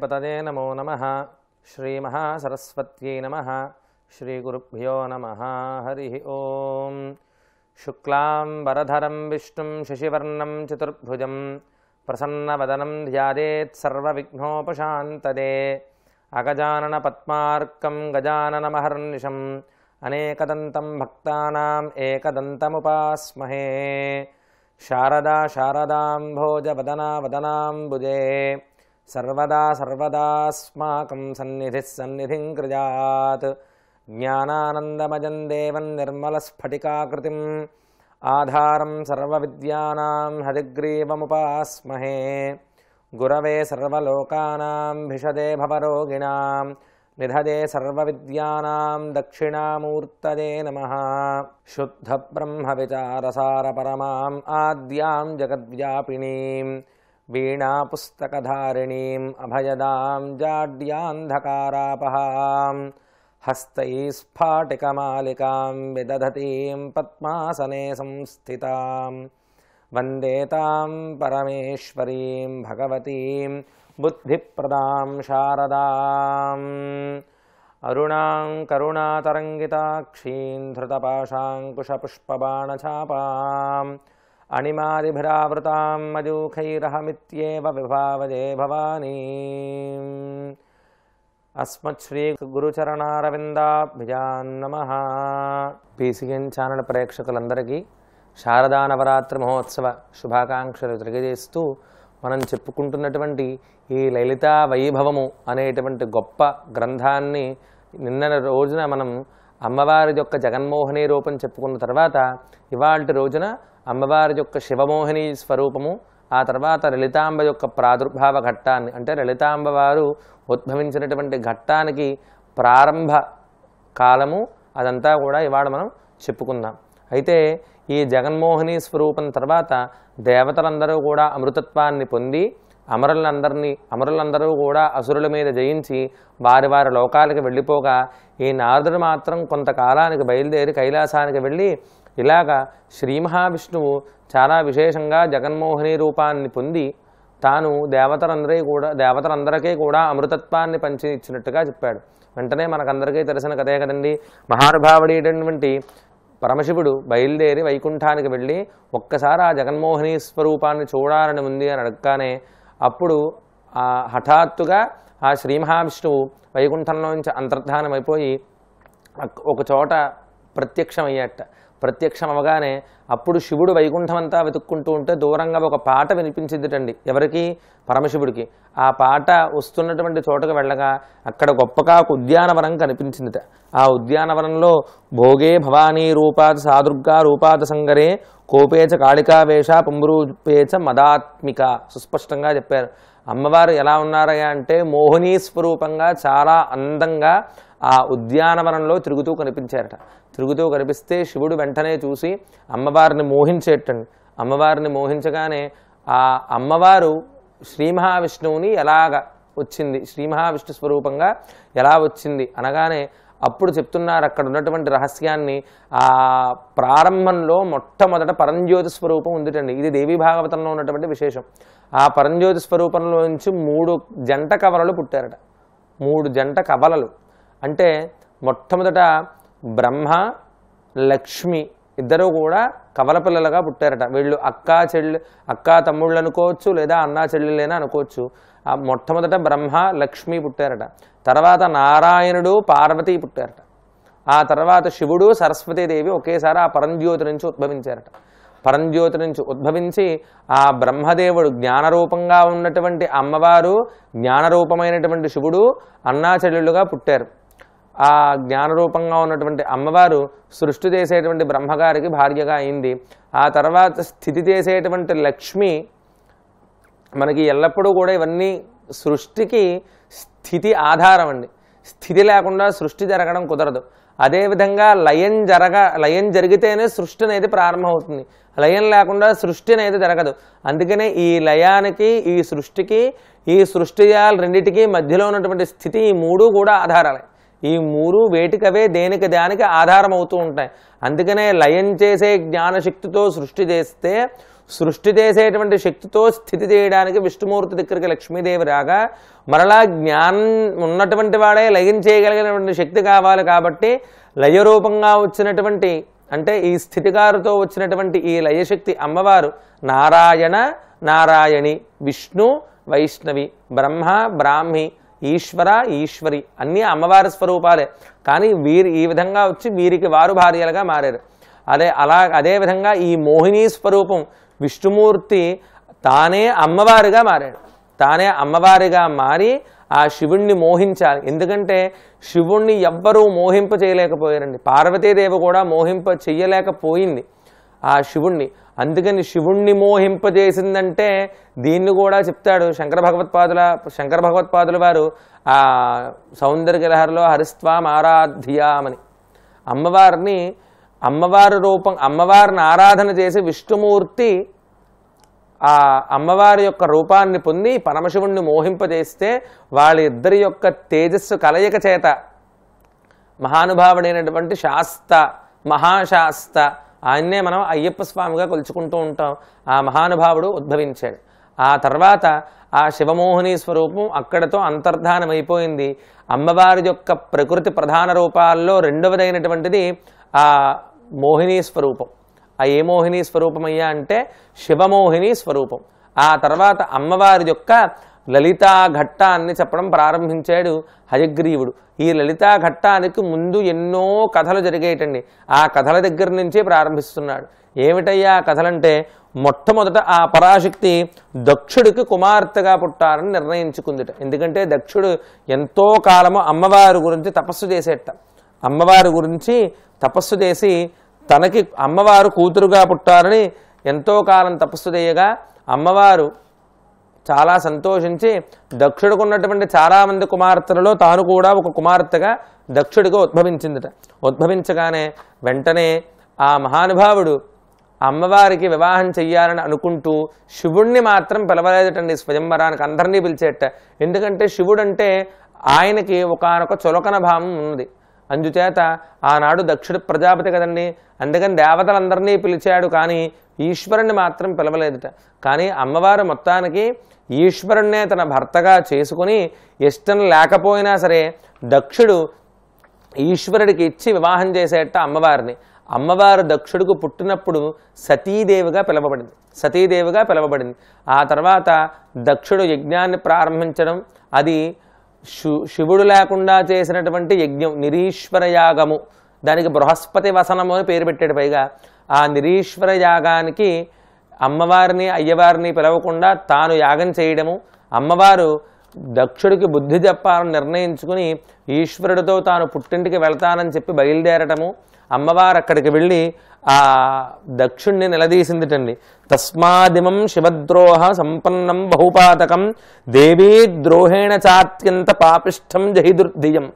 पददे नमो नमः। श्रीमहासरस्वत्यै नमः। श्रीगुरुभ्यो नमः। हरिः ॐ शुक्लाम्बरधरं विष्णुं शशिवर्णं चतुर्भुजं प्रसन्नवदनं ध्यादेत्सर्वविघ्नोपशान्तदे अगजाननपद्मार्कं गजाननमहर्निशम् अनेकदन्तं भक्तानाम् एकदन्तमुपास्महे। शारदा शारदाम्भोज वदना वदनाम्बुजे सर्वदा सर्वदास्माकं सन्निधिः सन्निधिं कृजात्। ज्ञानानन्दमजं देवं निर्मलस्फटिकाकृतिम् आधारं सर्वविद्यानां हरिग्रीवमुपास्महे। गुरवे सर्वलोकानां भिषदे भवरोगिणां निधदे सर्वविद्यानां दक्षिणामूर्तये नमः। शुद्धब्रह्मविचारसारपरमाम् आद्यां जगद्व्यापिनीम्। वीणापुस्तकधारिणीम् अभयदां अभयदाम् जाड्यान्धकारापहा हस्तैः स्फाटिकमालिकाम् विदधतीम् पद्मासने संस्थिताम् वन्देताम् परमेश्वरीं भगवतीं बुद्धिप्रदां शारदाम् अरुणां करुणातरङ्गिताक्षीं धृतपाशाङ्कुशपुष्पबाणछापाम् కరుణాతరంగితాక్షీం ధృతపాశాంకుశపుష్పబాణఛాపాం అణిమాదిభిరావృతాం మయూఖైరహమిత్యేవ విభావజే అస్మత్ శ్రీ నమ. పీసీఎన్ ఛానల్ ప్రేక్షకులందరికీ శారదా నవరాత్రి మహోత్సవ శుభాకాంక్షలు తెలియజేస్తూ మనం చెప్పుకుంటున్నటువంటి ఈ లలితా వైభవము అనేటువంటి గొప్ప గ్రంథాన్ని నిన్న రోజున మనం అమ్మవారి యొక్క జగన్మోహిని రూపం చెప్పుకున్న తర్వాత ఇవాళ రోజున అమ్మవారి యొక్క శివమోహిని స్వరూపము ఆ తర్వాత లలితాంబ యొక్క ప్రాదుర్భావ ఘట్టాన్ని అంటే లలితాంబ వారు ఉద్భవించినటువంటి ఘట్టానికి ప్రారంభ కాలము అదంతా కూడా ఇవాళ మనం చెప్పుకుందాం. అయితే ఈ జగన్మోహిని స్వరూపం తర్వాత దేవతలందరూ కూడా అమృతత్వాన్ని పొంది అమరులందరినీ అమరులందరూ కూడా అసురుల మీద జయించి వారి వారి లోకాలకు వెళ్ళిపోగా ఈ నారదుడు మాత్రం కొంతకాలానికి బయలుదేరి కైలాసానికి వెళ్ళి ఇలాగా శ్రీ మహావిష్ణువు చాలా విశేషంగా జగన్మోహిని రూపాన్ని పొంది తాను దేవతలందరికీ కూడా దేవతలందరికీ కూడా అమృతత్వాన్ని పంచి ఇచ్చినట్టుగా చెప్పాడు. వెంటనే మనకందరికీ తెలిసిన కథే కదండి. మహానుభావుడైనటువంటి పరమశివుడు బయలుదేరి వైకుంఠానికి వెళ్ళి ఒక్కసారి ఆ జగన్మోహిని స్వరూపాన్ని చూడాలని ఉంది అని అడగగానే అప్పుడు ఆ హఠాత్తుగా ఆ శ్రీ మహావిష్ణువు వైకుంఠంలో నుంచి అంతర్ధానం అయిపోయి ఒక చోట ప్రత్యక్షమయ్యాట. ప్రత్యక్షం అవగానే అప్పుడు శివుడు వైకుంఠమంతా వెతుక్కుంటూ ఉంటే దూరంగా ఒక పాట వినిపించిందిటండి. ఎవరికి? పరమశివుడికి. ఆ పాట వస్తున్నటువంటి చోటకు వెళ్ళగా అక్కడ గొప్పగా ఒక ఉద్యానవనం కనిపించిందిట. ఆ ఉద్యానవనంలో భోగే భవానీ రూపాత సాదుర్గా రూపాత సంగరే కోపేచ కాళికావేష పుంబరూపేచ మదాత్మిక సుస్పష్టంగా చెప్పారు. అమ్మవారు ఎలా ఉన్నారయ్యా అంటే మోహినీ స్వరూపంగా చాలా అందంగా ఆ ఉద్యానవనంలో తిరుగుతూ కనిపించారట. తిరుగుతూ కనిపిస్తే శివుడు వెంటనే చూసి అమ్మవారిని మోహించేటండి. అమ్మవారిని మోహించగానే ఆ అమ్మవారు శ్రీ మహావిష్ణువుని ఎలాగ వచ్చింది? శ్రీ మహావిష్ణు స్వరూపంగా ఎలా వచ్చింది? అనగానే అప్పుడు చెప్తున్నారు అక్కడ ఉన్నటువంటి రహస్యాన్ని. ఆ ప్రారంభంలో మొట్టమొదట పరంజ్యోతి స్వరూపం ఉందిటండి. ఇది దేవీ భాగవతంలో ఉన్నటువంటి విశేషం. ఆ పరంజ్యోతి స్వరూపంలో నుంచి మూడు జంట కవలలు పుట్టారట. మూడు జంట కవలలు. అంటే మొట్టమొదట బ్రహ్మ లక్ష్మి ఇద్దరు కూడా కవల పిల్లలుగా పుట్టారట. వీళ్ళు అక్కా చెల్లి అక్కా తమ్ముళ్ళు అనుకోవచ్చు లేదా అన్నా చెల్లెలైనా అనుకోవచ్చు. ఆ మొట్టమొదట బ్రహ్మ లక్ష్మి పుట్టారట. తర్వాత నారాయణుడు పార్వతి పుట్టారట. ఆ తర్వాత శివుడు సరస్వతీదేవి ఒకేసారి ఆ పరంజ్యోతి నుంచి ఉద్భవించారట. పరంజ్యోతి నుంచి ఉద్భవించి ఆ బ్రహ్మదేవుడు జ్ఞానరూపంగా ఉన్నటువంటి అమ్మవారు జ్ఞానరూపమైనటువంటి శివుడు అన్నాచెల్లెలుగా పుట్టారు. ఆ జ్ఞానరూపంగా ఉన్నటువంటి అమ్మవారు సృష్టి చేసేటువంటి బ్రహ్మగారికి భార్యగా అయింది. ఆ తర్వాత స్థితి చేసేటువంటి లక్ష్మి మనకి ఎల్లప్పుడూ కూడా ఇవన్నీ సృష్టికి స్థితి ఆధారం అండి. స్థితి లేకుండా సృష్టి జరగడం కుదరదు. అదేవిధంగా లయం జరగ లయం జరిగితేనే సృష్టి అనేది ప్రారంభమవుతుంది. లయం లేకుండా సృష్టి అనేది జరగదు. అందుకనే ఈ లయానికి ఈ సృష్టికి ఈ సృష్టి రెండింటికి మధ్యలో ఉన్నటువంటి స్థితి ఈ మూడు కూడా ఆధారాలే. ఈ మూడు వేటికవే దేనికి దానికి ఆధారం అవుతూ ఉంటాయి. అందుకనే లయం చేసే జ్ఞానశక్తితో సృష్టి చేస్తే సృష్టి చేసేటువంటి శక్తితో స్థితి చేయడానికి విష్ణుమూర్తి దగ్గరికి లక్ష్మీదేవి రాగా మరలా జ్ఞానం ఉన్నటువంటి వాడే లయం చేయగలిగినటువంటి శక్తి కావాలి కాబట్టి లయరూపంగా వచ్చినటువంటి అంటే ఈ స్థితికారుతో వచ్చినటువంటి ఈ లయశక్తి అమ్మవారు నారాయణ నారాయణి విష్ణు వైష్ణవి బ్రహ్మ బ్రాహ్మి ఈశ్వర ఈశ్వరి. అన్నీ అమ్మవారి స్వరూపాలే. కానీ వీరి ఈ విధంగా వచ్చి వీరికి వారు భార్యలుగా మారారు. అదే అలా అదేవిధంగా ఈ మోహిని స్వరూపం విష్ణుమూర్తి తానే అమ్మవారిగా మారాడు. తానే అమ్మవారిగా మారి ఆ శివుణ్ణి మోహించాలి. ఎందుకంటే శివుణ్ణి ఎవ్వరూ మోహింప చేయలేకపోయారండి. పార్వతీదేవి కూడా మోహింప చెయ్యలేకపోయింది. ఆ శివుణ్ణి. అందుకని శివుణ్ణి మోహింపజేసిందంటే దీన్ని కూడా చెప్తాడు శంకర భగవత్పాదుల శంకర భగవత్పాదుల వారు ఆ సౌందర్యలహరిలో హరిస్వాం ఆరాధ్యామని. అమ్మవారిని అమ్మవారి రూపం అమ్మవారిని ఆరాధన చేసి విష్ణుమూర్తి ఆ అమ్మవారి యొక్క రూపాన్ని పొంది పరమశివుణ్ణి మోహింపజేస్తే వాళ్ళిద్దరి యొక్క తేజస్సు కలయిక చేత మహానుభావుడైనటువంటి శాస్త మహాశాస్త ఆయన్నే మనం అయ్యప్ప స్వామిగా కొలుచుకుంటూ ఉంటాం. ఆ మహానుభావుడు ఉద్భవించాడు. ఆ తర్వాత ఆ శివమోహిని స్వరూపం అక్కడతో అంతర్ధానమైపోయింది. అమ్మవారి యొక్క ప్రకృతి ప్రధాన రూపాల్లో రెండవదైనటువంటిది ఆ మోహిని స్వరూపం. ఆ ఏ మోహిని స్వరూపమయ్యా అంటే శివమోహిని స్వరూపం. ఆ తర్వాత అమ్మవారి యొక్క లలితా ఘట్టాన్ని చెప్పడం ప్రారంభించాడు హయగ్రీవుడు. ఈ లలితా ఘట్టానికి ముందు ఎన్నో కథలు జరిగేటండి. ఆ కథల దగ్గర నుంచే ప్రారంభిస్తున్నాడు. ఏమిటయ్యా ఆ కథలంటే మొట్టమొదట ఆ పరాశక్తి దక్షుడికి కుమార్తెగా పుట్టారని నిర్ణయించుకుందిట. ఎందుకంటే దక్షుడు ఎంతో కాలము అమ్మవారి గురించి తపస్సు చేసేట. అమ్మవారి గురించి తపస్సు చేసి తనకి అమ్మవారు కూతురుగా పుట్టారని ఎంతో కాలం తపస్సు చేయగా అమ్మవారు చాలా సంతోషించి దక్షుడికి ఉన్నటువంటి చాలామంది కుమార్తెలలో తాను కూడా ఒక కుమార్తెగా దక్షుడిగా ఉద్భవించిందిట. ఉద్భవించగానే వెంటనే ఆ మహానుభావుడు అమ్మవారికి వివాహం చెయ్యాలని అనుకుంటూ శివుణ్ణి మాత్రం పిలవలేదటండి స్వయంవరానికి అందరినీ పిలిచేట. ఎందుకంటే శివుడంటే ఆయనకి ఒకనొక చులకన భావం ఉన్నది. అందుచేత ఆనాడు దక్షుడు ప్రజాపతి కదండి. అందుకని దేవతలందరినీ పిలిచాడు కానీ ఈశ్వరుణ్ణి మాత్రం పిలవలేదుట. కానీ అమ్మవారు మొత్తానికి ఈశ్వరుణ్ణే తన భర్తగా చేసుకుని ఇష్టం లేకపోయినా సరే దక్షుడు ఈశ్వరుడికి ఇచ్చి వివాహం చేసేట అమ్మవారిని. అమ్మవారు దక్షుడికి పుట్టినప్పుడు సతీదేవిగా పిలవబడింది. సతీదేవిగా పిలవబడింది. ఆ తర్వాత దక్షుడు యజ్ఞాన్ని ప్రారంభించడం అది శివుడు లేకుండా చేసినటువంటి యజ్ఞం నిరీశ్వర యాగము. దానికి బృహస్పతి వసనము అని పేరు పెట్టాడు పైగా. ఆ నిరీశ్వర యాగానికి అమ్మవారిని అయ్యవారిని పిలవకుండా తాను యాగం చేయడము. అమ్మవారు దక్షుడికి బుద్ధి చెప్పాలని నిర్ణయించుకుని ఈశ్వరుడితో తాను పుట్టింటికి వెళ్తానని చెప్పి బయలుదేరటము. అమ్మవారు అక్కడికి వెళ్ళి ఆ దక్షుణ్ణి నిలదీసిందిటండి. తస్మాదిమం శివద్రోహ సంపన్నం బహుపాతకం దేవీ ద్రోహేణ చాత్యంత పాపిష్టం జహిదుర్ధియం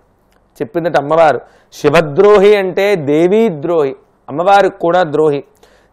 చెప్పిందట అమ్మవారు. శివద్రోహి అంటే దేవీద్రోహి అమ్మవారికి కూడా ద్రోహి.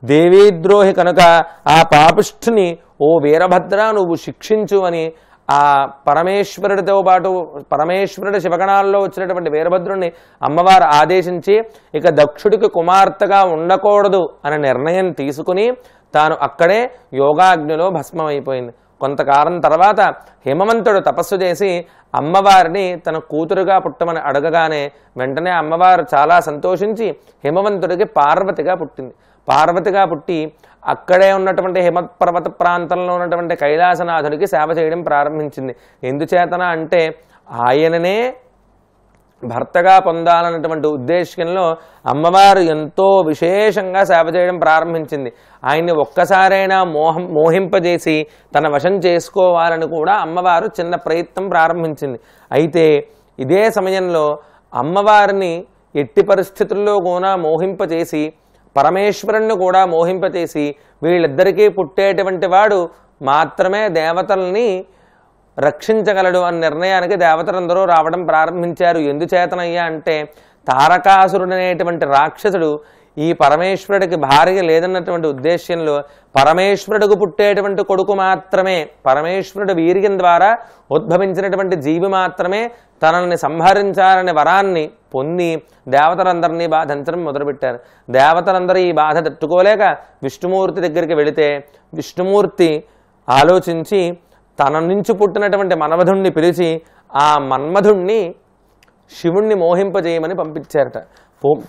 దేవీద్రోహి కనుక ఆ పాపిష్ఠుని ఓ వీరభద్ర నువ్వు శిక్షించు అని ఆ పరమేశ్వరుడితో పాటు పరమేశ్వరుడి శివగణాల్లో వచ్చినటువంటి వీరభద్రుణ్ణి అమ్మవారు ఆదేశించి ఇక దక్షుడికి కుమార్తెగా ఉండకూడదు అనే నిర్ణయం తీసుకుని తాను అక్కడే యోగాగ్నిలో భస్మమైపోయింది. కొంతకాలం తర్వాత హిమవంతుడు తపస్సు చేసి అమ్మవారిని తన కూతురుగా పుట్టమని అడగగానే వెంటనే అమ్మవారు చాలా సంతోషించి హిమవంతుడికి పార్వతిగా పుట్టింది. పార్వతిగా పుట్టి అక్కడే ఉన్నటువంటి హిమపర్వత ప్రాంతంలో ఉన్నటువంటి కైలాసనాథుడికి సేవ చేయడం ప్రారంభించింది. ఎందుచేతన అంటే ఆయననే భర్తగా పొందాలన్నటువంటి ఉద్దేశంలో అమ్మవారు ఎంతో విశేషంగా సేవ చేయడం ప్రారంభించింది. ఆయన్ని ఒక్కసారైనా మోహం మోహింపజేసి తన వశం చేసుకోవాలని కూడా అమ్మవారు చిన్న ప్రయత్నం ప్రారంభించింది. అయితే ఇదే సమయంలో అమ్మవారిని ఎట్టి పరిస్థితుల్లో కూడా మోహింపజేసి పరమేశ్వరుణ్ణి కూడా మోహింపచేసి వీళ్ళిద్దరికీ పుట్టేటువంటి వాడు మాత్రమే దేవతల్ని రక్షించగలడు అన్న నిర్ణయానికి దేవతలందరూ రావడం ప్రారంభించారు. ఎందుచేతనయ్యా అంటే తారకాసురుడు అనేటువంటి రాక్షసుడు ఈ పరమేశ్వరుడికి భార్య లేదన్నటువంటి ఉద్దేశ్యంలో పరమేశ్వరుడికి పుట్టేటువంటి కొడుకు మాత్రమే పరమేశ్వరుడు వీర్యం ద్వారా ఉద్భవించినటువంటి జీవి మాత్రమే తనల్ని సంహరించాలనే వరాన్ని పొంది దేవతలందరినీ బాధించడం మొదలుపెట్టారు. దేవతలందరూ ఈ బాధ తట్టుకోలేక విష్ణుమూర్తి దగ్గరికి వెళితే విష్ణుమూర్తి ఆలోచించి తన నుంచి పుట్టినటువంటి మన్మధుణ్ణి పిలిచి ఆ మన్మధుణ్ణి శివుణ్ణి మోహింపజేయమని పంపించారట.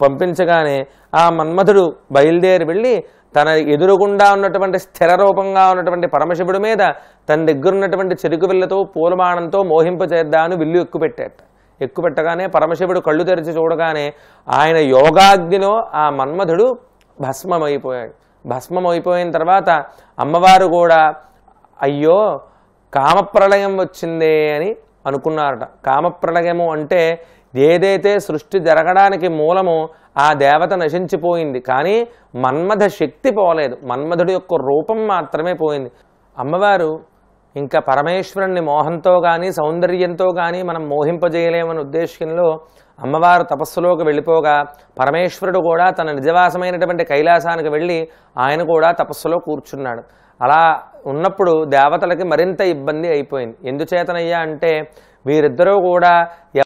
పంపించగానే ఆ మన్మధుడు బయలుదేరి వెళ్ళి తన ఎదురుగుండా ఉన్నటువంటి స్థిర రూపంగా ఉన్నటువంటి పరమశివుడి మీద తన దగ్గర ఉన్నటువంటి చెరుకు పూలమాణంతో పూలబాణంతో మోహింపచేద్దామని విల్లు ఎక్కుపెట్టాట ఎక్కుపెట్టగానే పరమశివుడు కళ్ళు తెరిచి చూడగానే ఆయన యోగాగ్నిలో ఆ మన్మధుడు భస్మమైపోయాడు. భస్మమైపోయిన తర్వాత అమ్మవారు కూడా అయ్యో కామప్రళయం వచ్చిందే అని అనుకున్నారట. కామప్రళయము అంటే ఏదైతే సృష్టి జరగడానికి మూలమో ఆ దేవత నశించిపోయింది. కానీ మన్మథ శక్తి పోలేదు. మన్మధుడి యొక్క రూపం మాత్రమే పోయింది. అమ్మవారు ఇంకా పరమేశ్వరుణ్ణి మోహంతో కానీ సౌందర్యంతో కానీ మనం మోహింపజేయలేమని ఉద్దేశంలో అమ్మవారు తపస్సులోకి వెళ్ళిపోగా పరమేశ్వరుడు కూడా తన నిజవాసమైనటువంటి కైలాసానికి వెళ్ళి ఆయన కూడా తపస్సులో కూర్చున్నాడు. అలా ఉన్నప్పుడు దేవతలకి మరింత ఇబ్బంది అయిపోయింది. ఎందుచేతనయ్యా అంటే వీరిద్దరూ కూడా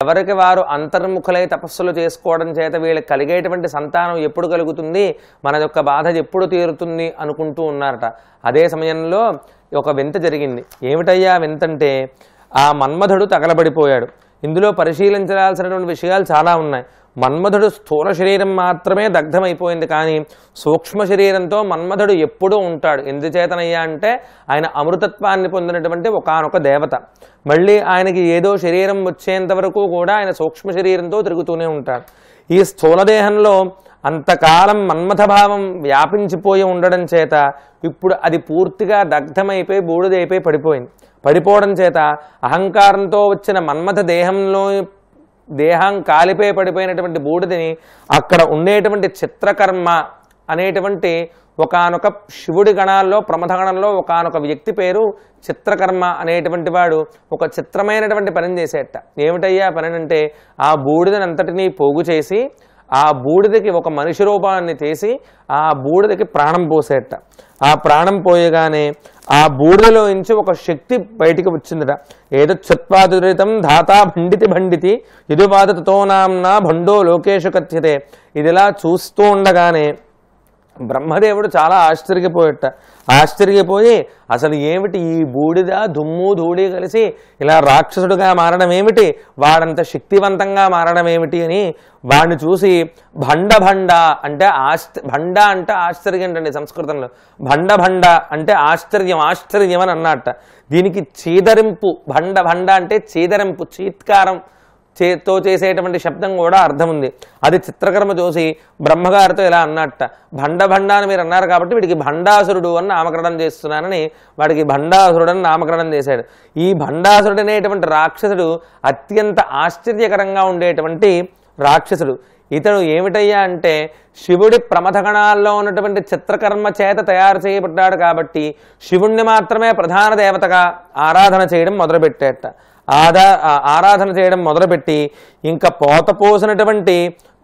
ఎవరికి వారు అంతర్ముఖులై తపస్సులు చేసుకోవడం చేత వీళ్ళకి కలిగేటువంటి సంతానం ఎప్పుడు కలుగుతుంది? మన యొక్క బాధ ఎప్పుడు తీరుతుంది అనుకుంటూ ఉన్నారట. అదే సమయంలో ఒక వింత జరిగింది. ఏమిటయ్యా వింత అంటే ఆ మన్మధుడు తగలబడిపోయాడు. ఇందులో పరిశీలించాల్సినటువంటి విషయాలు చాలా ఉన్నాయి. మన్మధుడు స్థూల శరీరం మాత్రమే దగ్ధమైపోయింది కానీ సూక్ష్మ శరీరంతో మన్మధుడు ఎప్పుడూ ఉంటాడు. ఎందుచేతనయ్యా అంటే ఆయన అమృతత్వాన్ని పొందినటువంటి ఒకనొక దేవత. మళ్ళీ ఆయనకి ఏదో శరీరం వచ్చేంత వరకు కూడా ఆయన సూక్ష్మ శరీరంతో తిరుగుతూనే ఉంటాడు. ఈ స్థూలదేహంలో అంతకాలం మన్మథభావం వ్యాపించిపోయి ఉండడం చేత ఇప్పుడు అది పూర్తిగా దగ్ధమైపోయి బూడిదైపోయి పడిపోయింది. పడిపోవడం చేత అహంకారంతో వచ్చిన మన్మథ దేహంలో దేహం కాలిపోయి పడిపోయినటువంటి బూడిదని అక్కడ ఉండేటువంటి చిత్రకర్మ అనేటువంటి ఒకానొక శివుడి గణాల్లో ప్రమథ గణంలో ఒకానొక వ్యక్తి పేరు చిత్రకర్మ అనేటువంటి వాడు ఒక చిత్రమైనటువంటి పనిని చేసేట. ఏమిటయ్యా పని అంటే ఆ బూడిదనంతటినీ పోగు చేసి ఆ బూడిదకి ఒక మనిషి రూపాన్ని చేసి ఆ బూడిదకి ప్రాణం పోసేట. ఆ ప్రాణం పోయగానే ఆ బూడిదలో నుంచి ఒక శక్తి బయటికి వచ్చిందట. ఏదో చత్వాదురితం ధాతా భండితి భండితి యదుపాద తతోనాంనా భండో లోకేషు కథ్యతే. ఇదిలా చూస్తూ ఉండగానే బ్రహ్మదేవుడు చాలా ఆశ్చర్యపోయట. ఆశ్చర్యపోయి అసలు ఏమిటి ఈ బూడిద దుమ్ము ధూళి కలిసి ఇలా రాక్షసుడుగా మారడం ఏమిటి? వాడంత శక్తివంతంగా మారడం ఏమిటి అని వాడిని చూసి భండ భండ అంటే ఆశ్చ భండ అంటే ఆశ్చర్యం అండి సంస్కృతంలో. భండ భండ అంటే ఆశ్చర్యం ఆశ్చర్యం అని అన్నట్ట దీనికి చీదరింపు భండ భండ అంటే చీదరింపు చీత్కారం చేత్తో చేసేటువంటి శబ్దం కూడా అర్థం ఉంది. అది చిత్రకర్మ చూసి బ్రహ్మగారితో ఇలా అన్నట్ట. భండ భండ అని మీరు అన్నారు కాబట్టి వీడికి భండాసురుడు అని నామకరణం చేస్తున్నానని వాడికి భండాసురుడు అని నామకరణం చేశాడు. ఈ భండాసురుడు అనేటువంటి రాక్షసుడు అత్యంత ఆశ్చర్యకరంగా ఉండేటువంటి రాక్షసుడు. ఇతడు ఏమిటయ్యా అంటే శివుడి ప్రమథగణాల్లో ఉన్నటువంటి చిత్రకర్మ చేత తయారు చేయబడ్డాడు కాబట్టి శివుణ్ణి మాత్రమే ప్రధాన దేవతగా ఆరాధన చేయడం మొదలుపెట్టేట. ఆదా ఆరాధన చేయడం మొదలుపెట్టి ఇంకా పోత పోసినటువంటి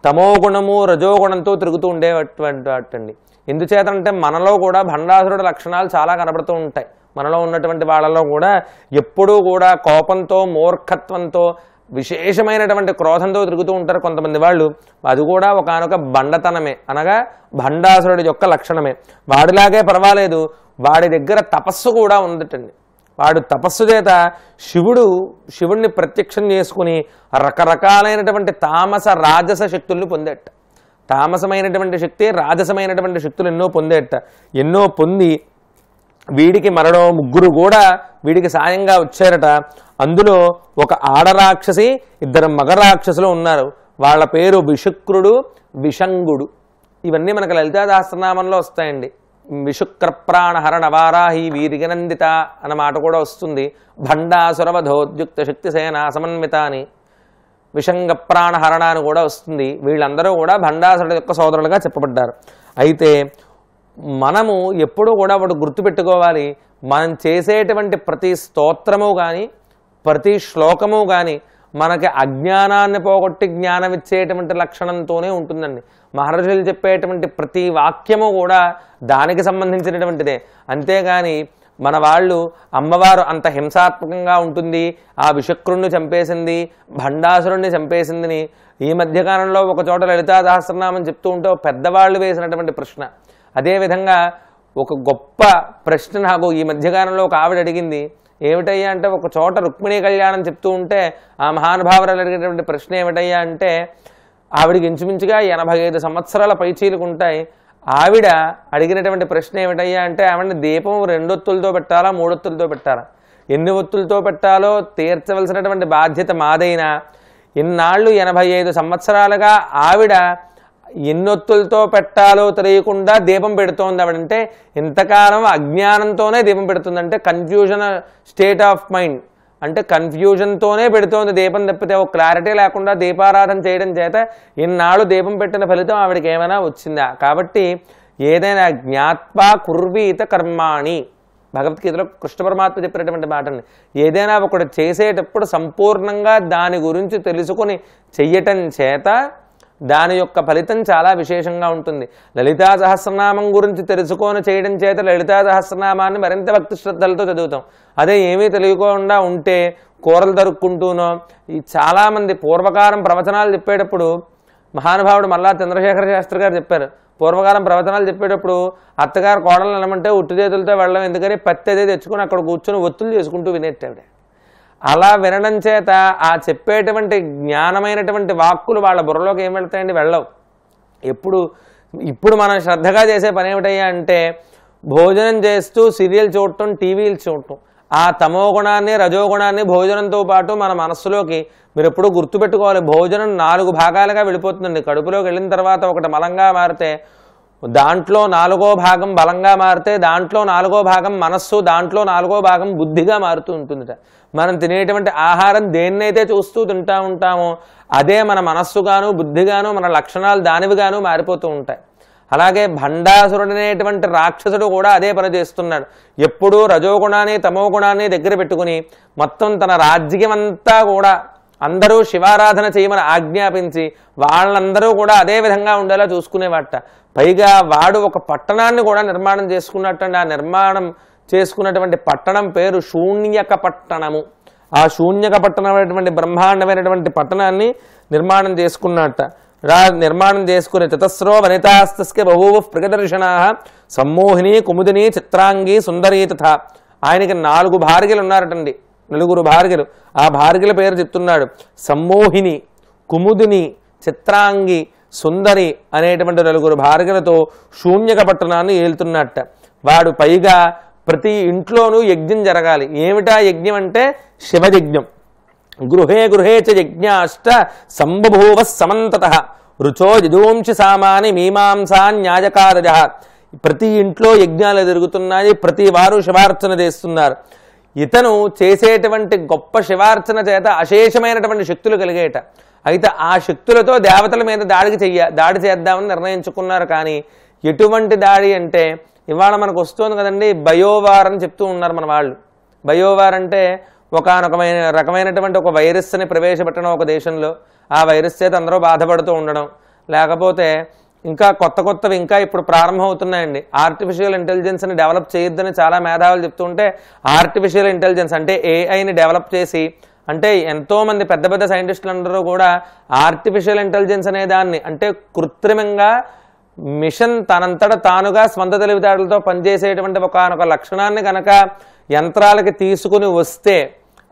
తమో గుణము రజోగుణంతో తిరుగుతూ ఉండేటువంటి వాటండి ఎందుచేతంటే మనలో కూడా భండాసురుడు లక్షణాలు చాలా కనబడుతూ ఉంటాయి. మనలో ఉన్నటువంటి వాళ్ళలో కూడా ఎప్పుడూ కూడా కోపంతో మూర్ఖత్వంతో విశేషమైనటువంటి క్రోధంతో తిరుగుతూ ఉంటారు కొంతమంది వాళ్ళు. అది కూడా ఒకనొక బండతనమే. అనగా భండాసురుడి యొక్క లక్షణమే. వాడిలాగే పర్వాలేదు. వాడి దగ్గర తపస్సు కూడా ఉందటండి. వాడు తపస్సు చేత శివుడు శివుణ్ణి ప్రత్యక్షం చేసుకుని రకరకాలైనటువంటి తామస రాజస శక్తుల్ని పొందేట. తామసమైనటువంటి శక్తి రాజసమైనటువంటి శక్తులు ఎన్నో పొందేట. ఎన్నో పొంది వీడికి మరణం ముగ్గురు కూడా వీడికి సాయంగా వచ్చారట. అందులో ఒక ఆడరాక్షసి ఇద్దరు మగ రాక్షసులు ఉన్నారు. వాళ్ళ పేరు విషుక్రుడు విషంగుడు ఇవన్నీ మనకు లలితా వస్తాయండి. విశుక్రప్రాణ హరణ వీరిగనందిత అన్న మాట కూడా వస్తుంది. భండాసురవధోద్యుక్త శక్తిసేన సమన్విత అని విషంగ ప్రాణహరణ అని కూడా వస్తుంది. వీళ్ళందరూ కూడా భండాసురుడు యొక్క సోదరులుగా చెప్పబడ్డారు. అయితే మనము ఎప్పుడూ కూడా వాడు గుర్తుపెట్టుకోవాలి. మనం చేసేటువంటి ప్రతి స్తోత్రము కానీ ప్రతి శ్లోకము కానీ మనకి అజ్ఞానాన్ని పోగొట్టి జ్ఞానం ఇచ్చేటువంటి లక్షణంతోనే ఉంటుందండి. మహర్షులు చెప్పేటువంటి ప్రతి వాక్యము కూడా దానికి సంబంధించినటువంటిదే. అంతేగాని మన వాళ్ళు అమ్మవారు అంత హింసాత్మకంగా ఉంటుంది ఆ విషక్రుణ్ణి చంపేసింది భండాసురుణ్ణి చంపేసిందని ఈ మధ్యకాలంలో ఒక చోట లలితా సహస్రనామం చెప్తూ ఉంటే పెద్దవాళ్ళు వేసినటువంటి ప్రశ్న. అదేవిధంగా ఒక గొప్ప ప్రశ్న నాకు ఈ మధ్యకాలంలో ఒక ఆవిడ అడిగింది. ఏమిటయ్యా అంటే ఒక చోట రుక్మిణీ కళ్యాణం చెప్తూ ఉంటే ఆ మహానుభావురాలు అడిగినటువంటి ప్రశ్న ఏమిటయ్యా అంటే ఆవిడికి ఇంచుమించుగా ఎనభై ఐదు సంవత్సరాల పైచీలకు ఉంటాయి ఆవిడ అడిగినటువంటి ప్రశ్న ఏమిటయ్యా అంటే ఆవిడని దీపం రెండొత్తులతో పెట్టాలా మూడొత్తులతో పెట్టాలా? ఎన్ని ఒత్తులతో పెట్టాలో తీర్చవలసినటువంటి బాధ్యత మాదైనా ఇన్నాళ్ళు ఎనభై ఐదు సంవత్సరాలుగా ఆవిడ ఎన్నొత్తులతో పెట్టాలో తెలియకుండా దీపం పెడుతోంది ఆవిడంటే ఇంతకాలం అజ్ఞానంతోనే దీపం పెడుతుందంటే కన్ఫ్యూజన్ స్టేట్ ఆఫ్ మైండ్ అంటే కన్ఫ్యూజన్తోనే పెడుతోంది. దీపం తప్పితే ఒక క్లారిటీ లేకుండా దీపారాధన చేయడం చేత ఇన్నాళ్ళు దీపం పెట్టిన ఫలితం ఆవిడకి ఏమైనా వచ్చిందా? కాబట్టి ఏదైనా జ్ఞాత్వా కుర్వీత కర్మాణి. భగవద్గీతలో కృష్ణ పరమాత్మ చెప్పినటువంటి మాటని. ఏదైనా ఒకటి చేసేటప్పుడు సంపూర్ణంగా దాని గురించి తెలుసుకొని చెయ్యటం చేత దాని యొక్క ఫలితం చాలా విశేషంగా ఉంటుంది. లలితా సహస్రనామం గురించి తెలుసుకొని చేయడం చేత లలితా సహస్రనామాన్ని మరింత భక్తి శ్రద్ధలతో చదువుతాం. అదే ఏమీ తెలియకుండా ఉంటే కూరలు దొరుక్కుంటూనో ఈ చాలామంది పూర్వకాలం ప్రవచనాలు చెప్పేటప్పుడు మహానుభావుడు మల్లా చంద్రశేఖర శాస్త్రి గారు చెప్పారు. పూర్వకాలం ప్రవచనాలు చెప్పేటప్పుడు అత్తగారు కోడలు నిలమంటే ఉట్టు చేతులతో వెళ్ళడం ఎందుకని పత్తి అదే తెచ్చుకొని అక్కడ కూర్చొని ఒత్తులు చేసుకుంటూ వినేటావిడ అలా వినడం చేత ఆ చెప్పేటువంటి జ్ఞానమైనటువంటి వాక్కులు వాళ్ళ బుర్రలోకి ఏం వెళ్తాయండి? వెళ్ళవు. ఎప్పుడు ఇప్పుడు మనం శ్రద్ధగా చేసే పని ఏమిటయ్యా అంటే భోజనం చేస్తూ సీరియల్ చూడటం టీవీలు చూడటం. ఆ తమో గుణాన్ని రజోగుణాన్ని భోజనంతో పాటు మన మనస్సులోకి మీరు ఎప్పుడూ గుర్తుపెట్టుకోవాలి. భోజనం నాలుగు భాగాలుగా వెళ్ళిపోతుందండి. కడుపులోకి వెళ్ళిన తర్వాత ఒకటి మలంగా మారితే దాంట్లో నాలుగో భాగం బలంగా మారితే దాంట్లో నాలుగో భాగం మనస్సు దాంట్లో నాలుగో భాగం బుద్ధిగా మారుతూ ఉంటుందిట. మనం తినేటువంటి ఆహారం దేన్నైతే చూస్తూ తింటా ఉంటామో అదే మన మనస్సుగాను బుద్ధిగాను మన లక్షణాలు దానివిగాను మారిపోతూ ఉంటాయి. అలాగే భండాసురుడు అనేటువంటి రాక్షసుడు కూడా అదే పని చేస్తున్నాడు. ఎప్పుడూ రజోగుణాన్ని తమో గుణాన్ని దగ్గర పెట్టుకుని మొత్తం తన రాజ్యమంతా కూడా అందరూ శివారాధన చేయమని ఆజ్ఞాపించి వాళ్ళందరూ కూడా అదే విధంగా ఉండేలా చూసుకునేవాట. పైగా వాడు ఒక పట్టణాన్ని కూడా నిర్మాణం చేసుకున్నట్టండి. ఆ నిర్మాణం చేసుకున్నటువంటి పట్టణం పేరు శూన్యక పట్టణము ఆ శూన్యక పట్టణమైనటువంటి బ్రహ్మాండమైనటువంటి పట్టణాన్ని నిర్మాణం చేసుకున్నట్ట. రా నిర్మాణం చేసుకునే చతస్రో వనితాస్తస్య బహువు ప్రగదర్శనా సమ్మోహిని కుముదిని చిత్రాంగి సుందరీ తథ. ఆయనకి నాలుగు భార్యలు ఉన్నారటండి నలుగురు భార్యలు. ఆ భార్యల పేరు చెప్తున్నాడు. సమ్మోహిని కుముదిని చిత్రాంగి సుందరి అనేటువంటి నలుగురు భార్యలతో శూన్యక పట్టణాన్ని ఏలుతున్నట్ట. వాడు పైగా ప్రతి ఇంట్లోనూ యజ్ఞం జరగాలి. ఏమిటా యజ్ఞం అంటే శివయజ్ఞం. గృహే గృహే చ యజ్ఞాష్ట సంబభూవ సమంతత. రుచో యజోంశి సామాని మీమాంసా న్యాయకారజ ప్రతి ఇంట్లో యజ్ఞాలు జరుగుతున్నాయి ప్రతి వారు శివార్చన చేస్తున్నారు. ఇతను చేసేటువంటి గొప్ప శివార్చన చేత అశేషమైనటువంటి శక్తులు కలిగేట. అయితే ఆ శక్తులతో దేవతల మీద దాడికి చెయ్య దాడి చేద్దామని నిర్ణయించుకున్నారు కానీ ఎటువంటి దాడి అంటే ఇవాళ మనకు వస్తుంది కదండి బయోవార్ అని చెప్తూ ఉన్నారు మన వాళ్ళు. బయోవార్ అంటే ఒకనొకమైన రకమైనటువంటి ఒక వైరస్ని ప్రవేశపెట్టడం ఒక దేశంలో. ఆ వైరస్ చేత అందరూ బాధపడుతూ ఉండడం. లేకపోతే ఇంకా కొత్త కొత్తవి ఇంకా ఇప్పుడు ప్రారంభమవుతున్నాయండి. ఆర్టిఫిషియల్ ఇంటెలిజెన్స్ని డెవలప్ చేయొద్దని చాలా మేధావులు చెప్తుంటే ఆర్టిఫిషియల్ ఇంటెలిజెన్స్ అంటే ఏఐని డెవలప్ చేసి అంటే ఎంతోమంది పెద్ద పెద్ద సైంటిస్టులు అందరూ కూడా ఆర్టిఫిషియల్ ఇంటెలిజెన్స్ అనే దాన్ని అంటే కృత్రిమంగా మిషన్ తనంతట తానుగా స్వంత తెలివితేటలతో పనిచేసేటువంటి ఒకనొక లక్షణాన్ని కనుక యంత్రాలకి తీసుకుని వస్తే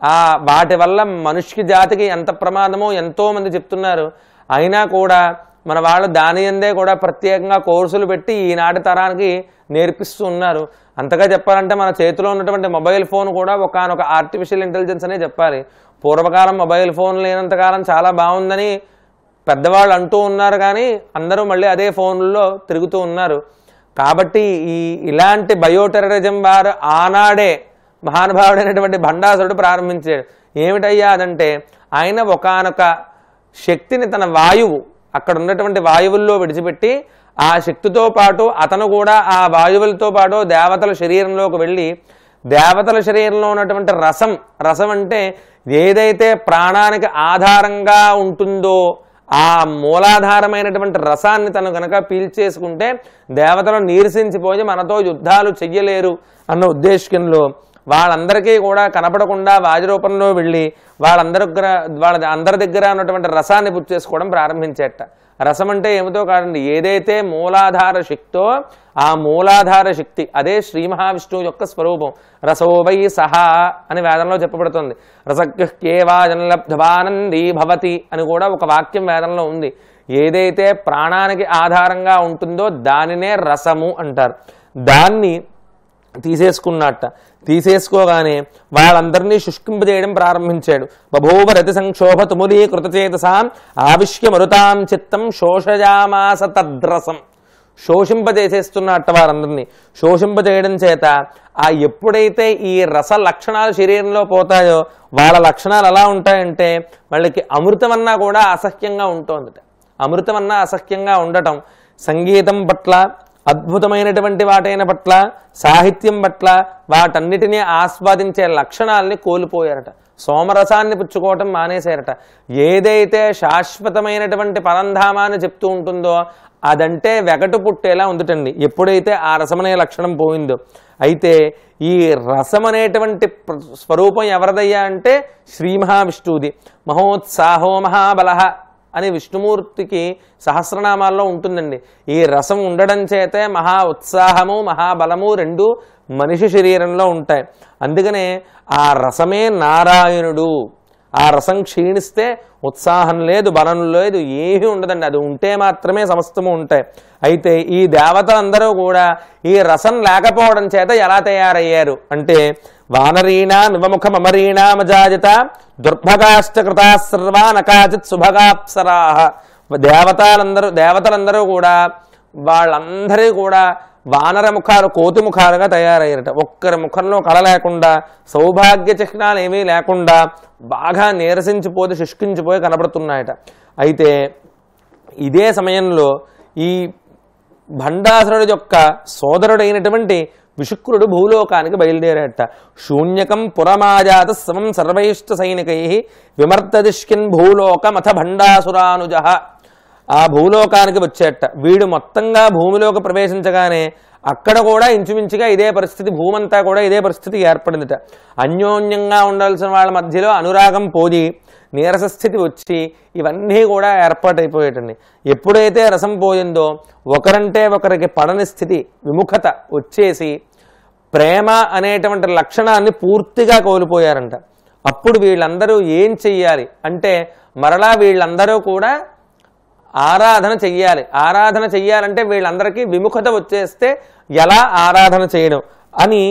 ఆ వాటి వల్ల మనిషికి జాతికి ఎంత ప్రమాదమో ఎంతోమంది చెప్తున్నారు. అయినా కూడా మన వాళ్ళు దాని ఎందే కూడా ప్రత్యేకంగా కోర్సులు పెట్టి ఈనాటి తరానికి నేర్పిస్తూ ఉన్నారు. అంతగా చెప్పాలంటే మన చేతిలో ఉన్నటువంటి మొబైల్ ఫోన్ కూడా ఒకనొక ఆర్టిఫిషియల్ ఇంటెలిజెన్స్ అనే చెప్పాలి. పూర్వకాలం మొబైల్ ఫోన్ లేనంతకాలం చాలా బాగుందని పెద్దవాళ్ళు అంటూ ఉన్నారు కానీ అందరూ మళ్ళీ అదే ఫోన్లో తిరుగుతూ ఉన్నారు. కాబట్టి ఈ ఇలాంటి బయోటెర్రరిజం వారు ఆనాడే మహానుభావుడైనటువంటి భండాసురుడు ప్రారంభించాడు. ఏమిటయ్యా అదంటే ఆయన ఒకానొక శక్తిని తన వాయువు అక్కడ ఉన్నటువంటి వాయువుల్లో విడిచిపెట్టి ఆ శక్తితో పాటు అతను కూడా ఆ వాయువులతో పాటు దేవతల శరీరంలోకి వెళ్ళి దేవతల శరీరంలో ఉన్నటువంటి రసం రసం అంటే ఏదైతే ప్రాణానికి ఆధారంగా ఉంటుందో ఆ మూలాధారమైనటువంటి రసాన్ని తను కనుక పీల్చేసుకుంటే దేవతలు నీరసించిపోయి మనతో యుద్ధాలు చెయ్యలేరు అన్న ఉద్దేశంలో వాళ్ళందరికీ కూడా కనపడకుండా వాజరూపంలో వెళ్ళి వాళ్ళందరి వాళ్ళ అందరి దగ్గర ఉన్నటువంటి రసాన్ని పుచ్చేసుకోవడం ప్రారంభించేట. రసం అంటే ఏమిటో కాదండి ఏదైతే మూలాధార శక్తో ఆ మూలాధార శక్తి అదే శ్రీ మహావిష్ణువు యొక్క స్వరూపం రసోవై సహా అని వేదంలో చెప్పబడుతుంది. రసగ్యహ్యేవాజనలబ్ధవానందీ భవతి అని కూడా ఒక వాక్యం వేదంలో ఉంది. ఏదైతే ప్రాణానికి ఆధారంగా ఉంటుందో దానినే రసము అంటారు. దాన్ని తీసేసుకున్నట్ట. తీసేసుకోగానే వాళ్ళందరినీ శుష్కింపజేయడం ప్రారంభించాడు. బభూవ రతి సంక్షోభ తుములీ కృతచేతసాం ఆవిష్య మరుతాం చిత్తం శోషయామాస తద్రసం. శోషింపజేసేస్తున్నట్ట వారందరినీ. శోషింపజేయడం చేత ఆ ఎప్పుడైతే ఈ రస లక్షణాలు శరీరంలో పోతాయో వాళ్ళ లక్షణాలు ఎలా ఉంటాయంటే వాళ్ళకి అమృతమన్నా కూడా అసహ్యంగా ఉంటుందట. అమృతమన్నా అసహ్యంగా ఉండటం సంగీతం పట్ల అద్భుతమైనటువంటి వాటైన పట్ల సాహిత్యం పట్ల వాటన్నిటినీ ఆస్వాదించే లక్షణాలని కోల్పోయారట. సోమరసాన్ని పుచ్చుకోవటం మానేశారట. ఏదైతే శాశ్వతమైనటువంటి పరంధామాన్ని చెప్తూ ఉంటుందో అదంటే వెగటు పుట్టేలా ఉందిటండి. ఎప్పుడైతే ఆ రసమనే లక్షణం పోయిందో. అయితే ఈ రసం అనేటువంటి స్వరూపం ఎవరిదయ్యా అంటే శ్రీ మహావిష్ణువుది మహోత్సాహో మహాబలహ. అని విష్ణుమూర్తికి సహస్రనామాల్లో ఉంటుందండి. ఈ రసం ఉండడం చేతే మహా ఉత్సాహము మహాబలము రెండు మనిషి శరీరంలో ఉంటాయి. అందుకనే ఆ రసమే నారాయణుడు. ఆ రసం క్షీణిస్తే ఉత్సాహం లేదు బలం లేదు ఏమీ ఉండదండి. అది ఉంటే మాత్రమే సమస్తము ఉంటాయి. అయితే ఈ దేవతలందరూ కూడా ఈ రసం లేకపోవడం చేత ఎలా తయారయ్యారు? అంటే వానరీణా నివముఖమరీణామజాజత దుర్భగాశ్చ కృతా సర్వా నకాచిత్ శుభగాప్సరాహ దేవతలందరూ దేవతలందరూ కూడా వాళ్ళందరూ కూడా వానర ముఖాలు కోతి ముఖాలుగా తయారయ్యారట. ఒక్కరి ముఖంలో కళ లేకుండా సౌభాగ్య చిహ్నాలు ఏమీ లేకుండా బాగా నీరసించిపోతే శుష్కించిపోయి కనబడుతున్నాయట. అయితే ఇదే సమయంలో ఈ భండాసురుడి యొక్క సోదరుడైనటువంటి విశుక్రుడు భూలోకానికి బయలుదేరాట శూన్యకం పురమాజాత సమం సర్వైష్ట సైనికై విమర్తదిష్కిన్ భూలోకమథ భండాసురానుజ. ఆ భూలోకానికి వచ్చేట. వీడు మొత్తంగా భూమిలోకి ప్రవేశించగానే అక్కడ కూడా ఇంచుమించుగా ఇదే పరిస్థితి భూమంతా కూడా ఇదే పరిస్థితి ఏర్పడిందిట. అన్యోన్యంగా ఉండాల్సిన వాళ్ళ మధ్యలో అనురాగం పోది. నీరస స్థితి వచ్చి ఇవన్నీ కూడా ఏర్పాటైపోయేటండి ఎప్పుడైతే రసం పోయిందో ఒకరంటే ఒకరికి పడని స్థితి విముఖత వచ్చేసి ప్రేమ అనేటువంటి లక్షణాన్ని పూర్తిగా కోల్పోయారంట. అప్పుడు వీళ్ళందరూ ఏం చెయ్యాలి? అంటే మరలా వీళ్ళందరూ కూడా ఆరాధన చెయ్యాలి. ఆరాధన చెయ్యాలంటే వీళ్ళందరికీ విముఖత వచ్చేస్తే ఎలా ఆరాధన చేయడం అని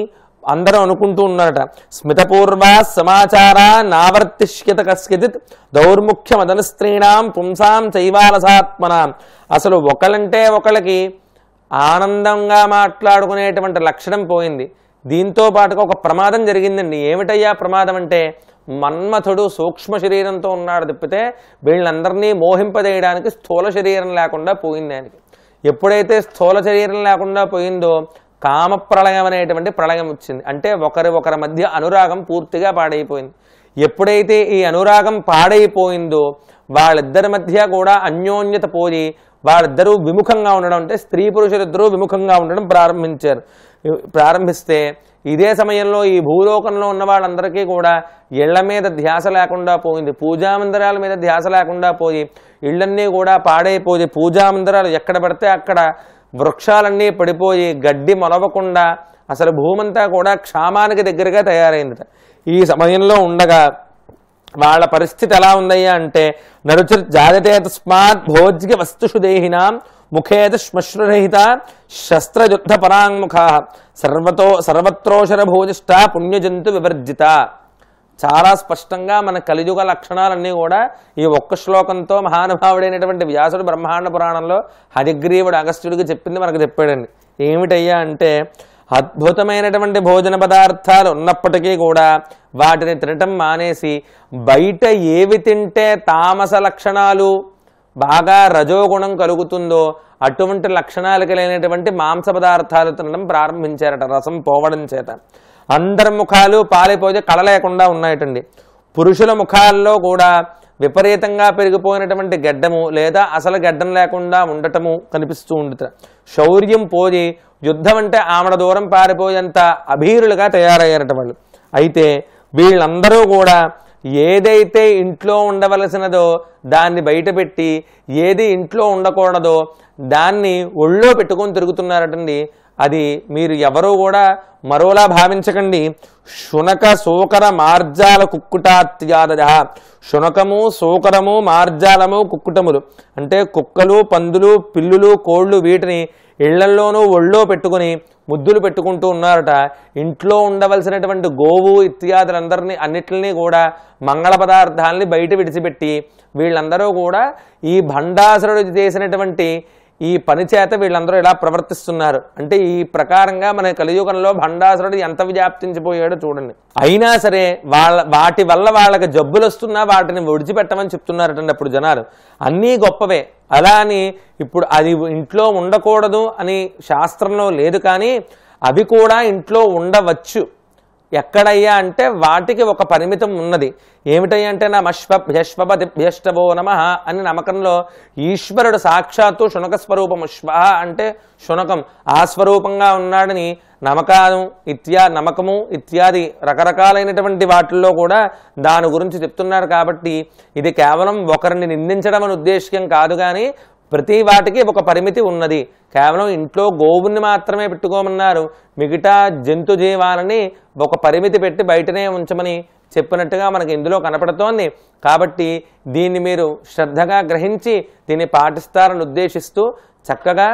అందరూ అనుకుంటూ ఉన్నారట. స్మితపూర్వ సమాచార నావర్తిష్యత కస్కిత్ దౌర్ముఖ్య మదనస్త్రీణాం పుంసాం చైవాలసాత్మనాం. అసలు ఒకళ్ళంటే ఒకళ్ళకి ఆనందంగా మాట్లాడుకునేటువంటి లక్షణం పోయింది. దీంతో పాటుగా ఒక ప్రమాదం జరిగిందండి. ఏమిటయ్యా ప్రమాదం అంటే మన్మథుడు సూక్ష్మ శరీరంతో ఉన్నాడు తప్పితే వీళ్ళందరినీ మోహింపదేయడానికి స్థూల శరీరం లేకుండా పోయింది ఆయనకి. ఎప్పుడైతే స్థూల శరీరం లేకుండా పోయిందో కామ ప్రళయం అనేటువంటి ప్రళయం వచ్చింది. అంటే ఒకరి ఒకరి మధ్య అనురాగం పూర్తిగా పాడైపోయింది. ఎప్పుడైతే ఈ అనురాగం పాడైపోయిందో వాళ్ళిద్దరి మధ్య కూడా అన్యోన్యత పోయి వాళ్ళిద్దరూ విముఖంగా ఉండడం అంటే స్త్రీ పురుషులిద్దరూ విముఖంగా ఉండడం ప్రారంభించారు. ప్రారంభిస్తే ఇదే సమయంలో ఈ భూలోకంలో ఉన్న వాళ్ళందరికీ కూడా ఇళ్ళ మీద ధ్యాస లేకుండా పోయింది. పూజామందిరాల మీద ధ్యాస లేకుండా పోయి ఇళ్ళన్నీ కూడా పాడైపోయి పూజామందిరాలు ఎక్కడ పడితే అక్కడ వృక్షాలన్నీ పడిపోయి గడ్డి మొలవకుండా అసలు భూమంతా కూడా క్షామానికి దగ్గరగా తయారైందట. ఈ సమయంలో ఉండగా వాళ్ళ పరిస్థితి ఎలా ఉందయ్యా అంటే నరుచు జాగతే తస్మాత్ భోజ్య వస్తుషు దేహినాం ముఖేత శ్మశ్రురహిత శస్త్రయుద్ధ పరాంగుఖా సర్వతో సర్వత్రోషర భోజిష్ట పుణ్యజంతు వివర్జిత. చాలా స్పష్టంగా మన కలియుగ లక్షణాలన్నీ కూడా ఈ ఒక్క శ్లోకంతో మహానుభావుడైనటువంటి వ్యాసుడు బ్రహ్మాండ పురాణంలో హరిగ్రీవుడు అగస్త్యుడికి చెప్పింది మనకు చెప్పాడండి. ఏమిటయ్యా అంటే అద్భుతమైనటువంటి భోజన పదార్థాలు ఉన్నప్పటికీ కూడా వాటిని తినటం మానేసి బయట ఏవి తింటే తామస లక్షణాలు బాగా రజోగుణం కలుగుతుందో అటువంటి లక్షణాలు కలిగినటువంటి మాంస పదార్థాలు తినడం ప్రారంభించారట. రసం పోవడం చేత. అందరి ముఖాలు పాలిపోతే కళ లేకుండా ఉన్నాయటండి. పురుషుల ముఖాల్లో కూడా విపరీతంగా పెరిగిపోయినటువంటి గడ్డము లేదా అసలు గడ్డం లేకుండా ఉండటము కనిపిస్తూ ఉంటుంది శౌర్యం పోయి యుద్ధం అంటే ఆమడ దూరం పారిపోయేంత అభీరులుగా తయారయ్యారట వాళ్ళు. అయితే వీళ్ళందరూ కూడా ఏదైతే ఇంట్లో ఉండవలసినదో దాన్ని బయటపెట్టి ఏది ఇంట్లో ఉండకూడదో దాన్ని ఒళ్ళో పెట్టుకొని తిరుగుతున్నారటండి. అది మీరు ఎవరూ కూడా మరోలా భావించకండి. శునక సోకర మార్జాల కుక్కుటాత్యాద శునకము సోకరము మార్జాలము కుక్కుటములు. అంటే కుక్కలు పందులు పిల్లులు కోళ్ళు వీటిని ఇళ్ళల్లోనూ ఒళ్ళో పెట్టుకుని ముద్దులు పెట్టుకుంటూ ఉన్నారట. ఇంట్లో ఉండవలసినటువంటి గోవు ఇత్యాదులందరినీ అన్నిటిని కూడా మంగళ పదార్థాలని బయట విడిచిపెట్టి వీళ్ళందరూ కూడా ఈ భండాసురుడు చేసినటువంటి ఈ పని చేత వీళ్ళందరూ ఇలా ప్రవర్తిస్తున్నారు. అంటే ఈ ప్రకారంగా మన కలియుగంలో భండాసురుడు ఎంత వ్యాప్తించిపోయాడో చూడండి. అయినా సరే వాళ్ళ వాటి వల్ల వాళ్ళకి జబ్బులు వస్తున్నా వాటిని విడిచిపెట్టమని చెప్తున్నారటండి అప్పుడు జనాలు. అన్నీ గొప్పవే. అలా అని ఇప్పుడు అది ఇంట్లో ఉండకూడదు అని శాస్త్రంలో లేదు కానీ అవి కూడా ఇంట్లో ఉండవచ్చు. ఎక్కడయ్యా అంటే వాటికి ఒక పరిమితం ఉన్నది. ఏమిటయ్యా అంటే నమశ్వభ్యశ్వపతిభ్యష్టవో నమ అని నమ్మకంలో ఈశ్వరుడు సాక్షాత్తు శునక స్వరూపము. శ్వ అంటే శునకం. ఆ స్వరూపంగా ఉన్నాడని నమకాను ఇత్యా నమ్మకము ఇత్యాది రకరకాలైనటువంటి వాటిల్లో కూడా దాని గురించి చెప్తున్నారు కాబట్టి ఇది కేవలం ఒకరిని నిందించడం అని ఉద్దేశ్యం కాదు కానీ ప్రతి వాటికి ఒక పరిమితి ఉన్నది. కేవలం ఇంట్లో గోవుని మాత్రమే పెట్టుకోమన్నారు. మిగతా జంతు జీవాలని ఒక పరిమితి పెట్టి బయటనే ఉంచమని చెప్పినట్టుగా మనకి ఇందులో కనపడుతోంది. కాబట్టి దీన్ని మీరు శ్రద్ధగా గ్రహించి దీన్ని పాటిస్తారని ఉద్దేశిస్తూ చక్కగా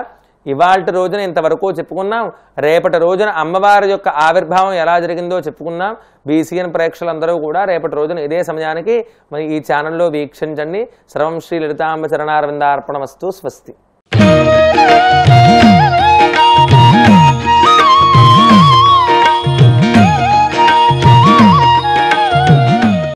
ఇవాళ రోజున ఇంతవరకు చెప్పుకున్నాం. రేపటి రోజున అమ్మవారి యొక్క ఆవిర్భావం ఎలా జరిగిందో చెప్పుకున్నాం. బీసీఎన్ ప్రేక్షకులందరూ కూడా రేపటి రోజున ఇదే సమయానికి మరి ఈ ఛానల్లో వీక్షించండి. సర్వం శ్రీ లలితాంబ చరణారవిందార్పణ వస్తు స్వస్తి.